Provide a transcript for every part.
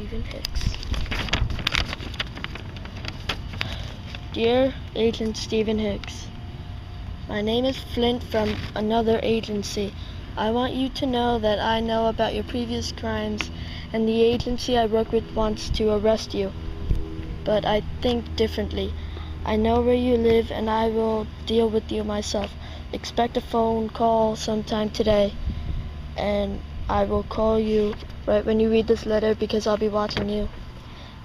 Steven Hicks. Dear Agent Steven Hicks, my name is Flint from another agency. I want you to know that I know about your previous crimes and the agency I work with wants to arrest you. But I think differently. I know where you live and I will deal with you myself. Expect a phone call sometime today and I will call you right when you read this letter because I'll be watching you.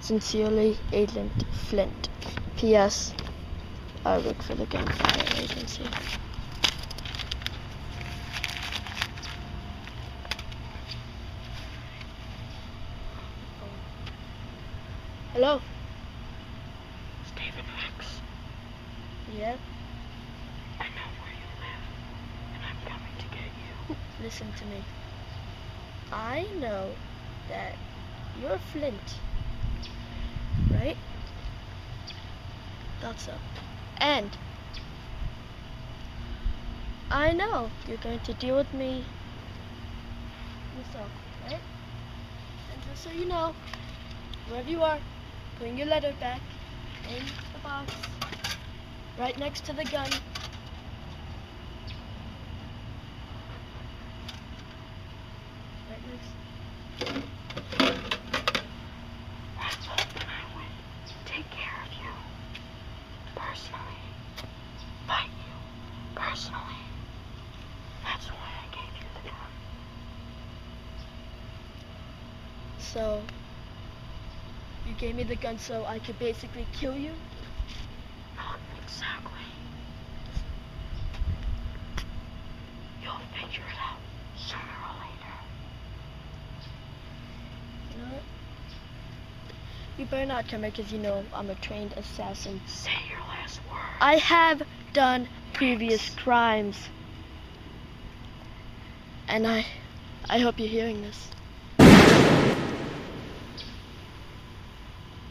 Sincerely, Agent Flint. P.S. I work for the Gunfire Agency. Hello? Steven Hicks, Yeah? I know where you live, and I'm coming to get you. Listen to me. I know that you're Flint, right? Thought so. And I know you're going to deal with me yourself, right? And just so you know, wherever you are, bring your letter back in the box, right next to the gun. Right next. I was hoping I would take care of you. Personally. Fight you. Personally. That's why I gave you the gun. So, you gave me the gun so I could basically kill you? Better not come here because you know I'm a trained assassin. Say your last word. I have done previous crimes. And I I hope you're hearing this.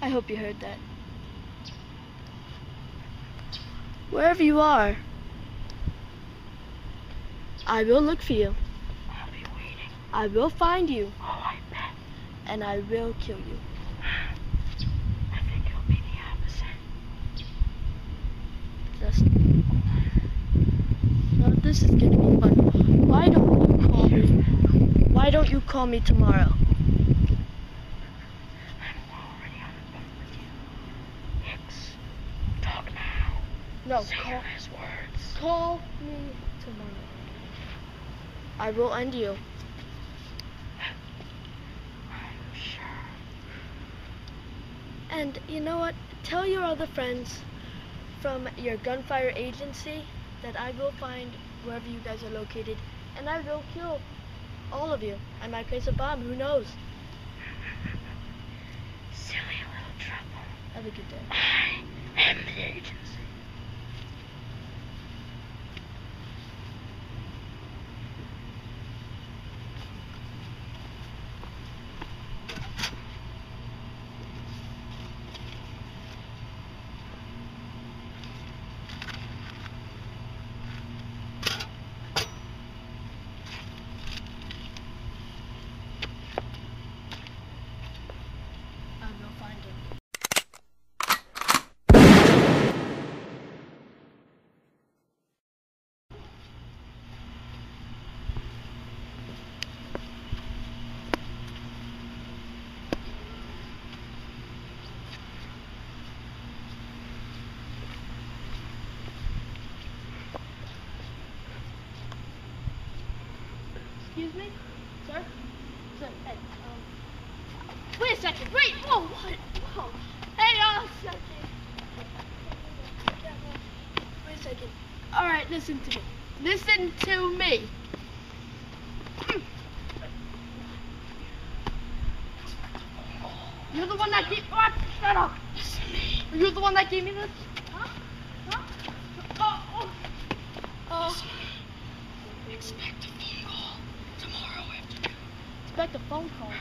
I hope you heard that. Wherever you are, I will look for you. I'll be waiting. I will find you, Oh, I bet. and I will kill you. I think it'll be the opposite. Just no, this is fun. Why don't you call me? Why don't you call me tomorrow? I'm already on the phone with you. Hicks, talk now. No, call, your last words. call me tomorrow. I will end you. I'm sure. And you know what? Tell your other friends from your gunfire agency that I will find wherever you guys are located, and I will kill all of you. I might place a bomb. Who knows? Silly little trouble. Have a good day. I am the agency. I will find him. Excuse me, sir. Sir, hey, um, Wait a second. Wait. Whoa. What? Whoa. Hey, uh, second. Wait a second. All right. Listen to me. Listen to me. You're the one that gave. What? Shut up. You're the one that gave me this. Huh? Huh? Oh. Oh. oh. Expect a phone call Expect a phone call.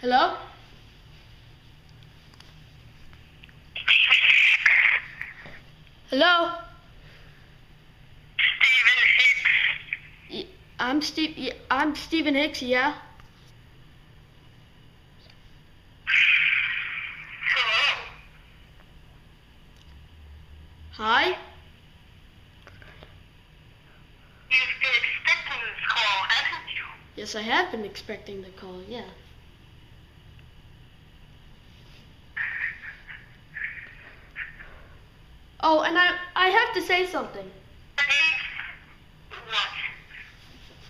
Hello? Hello? Steven Hicks. I'm Steve. I'm Steven Hicks. Yeah. Hello. Hi. You've been expecting this call, haven't you? Yes, I have been expecting the call. Yeah. Oh, and I I have to say something. What?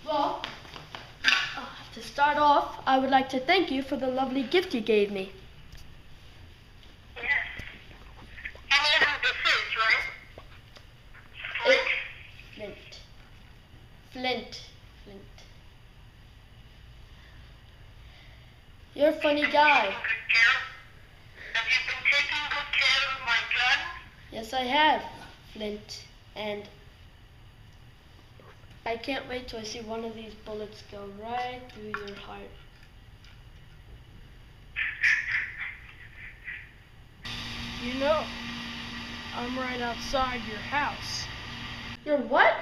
Well, to start off, I would like to thank you for the lovely gift you gave me. Yes. You know who this is, right? It- Flint. Flint. Flint. You're a funny guy. Have you been taking good care of my gun? Yes, I have, Flint. And I can't wait till I see one of these bullets go right through your heart. You know, I'm right outside your house. You're what?